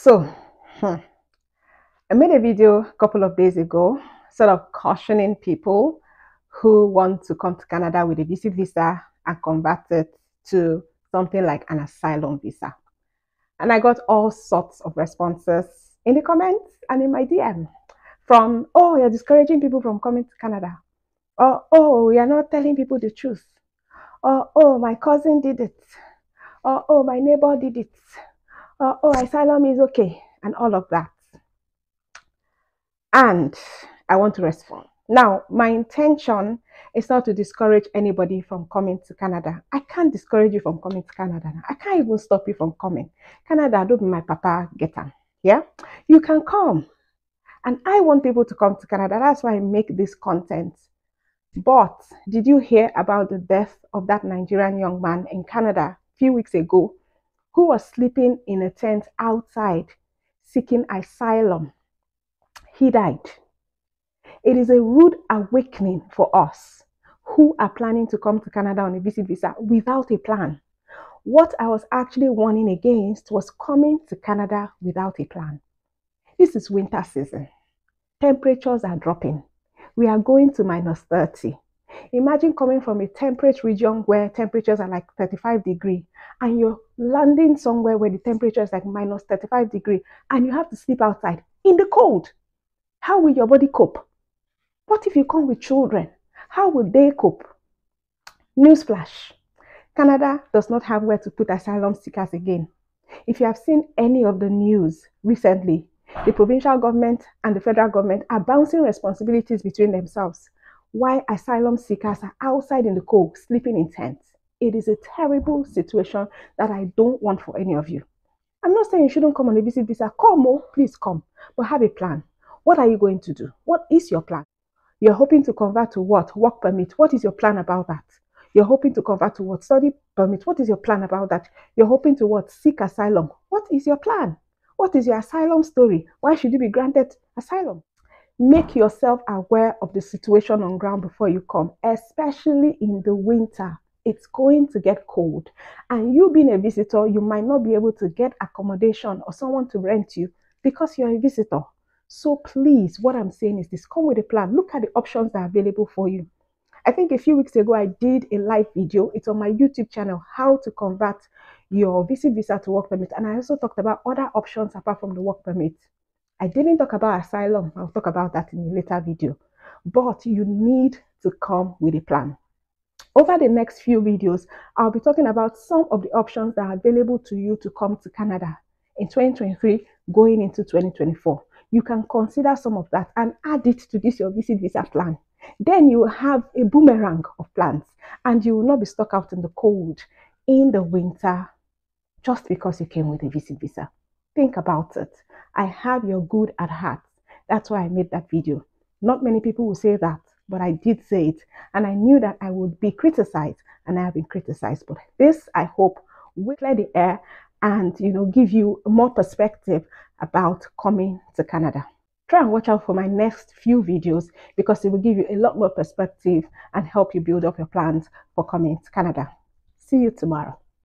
So, hmm, I made a video a couple of days ago, sort of cautioning people who want to come to Canada with a visit visa and convert it to something like an asylum visa. And I got all sorts of responses in the comments and in my DM from, oh, you're discouraging people from coming to Canada. Or, oh, you're not telling people the truth. Or, oh, my cousin did it. Or, oh, my neighbor did it. Or, oh, oh asylum is okay. And all of that. And I want to respond. Now, my intention is not to discourage anybody from coming to Canada. I can't discourage you from coming to Canada. I can't even stop you from coming. Canada, don't be my papa, get on. Yeah? You can come. And I want people to come to Canada. That's why I make this content. But did you hear about the death of that Nigerian young man in Canada a few weeks ago who was sleeping in a tent outside seeking asylum? He died. It is a rude awakening for us who are planning to come to Canada on a visit visa without a plan. What I was actually warning against was coming to Canada without a plan. This is winter season. Temperatures are dropping. We are going to minus 30. Imagine coming from a temperate region where temperatures are like 35 degree and you're landing somewhere where the temperature is like minus 35 degree and you have to sleep outside in the cold. How will your body cope? What if you come with children? How will they cope? Newsflash Canada does not have where to put asylum seekers again. If you have seen any of the news recently, the provincial government and the federal government are bouncing responsibilities between themselves. Why asylum seekers are outside in the cold, sleeping in tents. It is a terrible situation that I don't want for any of you. I'm not saying you shouldn't come on a visit visa. Come, oh, please come, but have a plan. What are you going to do? What is your plan? You're hoping to convert to what? Work permit. What is your plan about that? You're hoping to convert to what? Study permit. What is your plan about that? You're hoping to what? Seek asylum. What is your plan? What is your asylum story? Why should you be granted asylum? Make yourself aware of the situation on ground before you come, especially in the winter. It's going to get cold. And you being a visitor, you might not be able to get accommodation or someone to rent you because you're a visitor. So please, what I'm saying is this come with a plan. Look at the options that are available for you. I think a few weeks ago, I did a live video. It's on my YouTube channel, how to convert your visit visa to work permit. And I also talked about other options apart from the work permit. I didn't talk about asylum. I'll talk about that in a later video. But you need to come with a plan. Over the next few videos, I'll be talking about some of the options that are available to you to come to Canada in 2023 going into 2024 you can consider some of that and add it to this your visit visa plan. Then you will have a boomerang of plans and you will not be stuck out in the cold in the winter just because you came with a visit visa. Think about it. I have your good at heart. That's why I made that video. Not many people will say that, but I did say it. And I knew that I would be criticized, and I have been criticized. But this, I hope, will clear the air and you know give you more perspective about coming to Canada. Try and watch out for my next few videos because it will give you a lot more perspective and help you build up your plans for coming to Canada. See you tomorrow.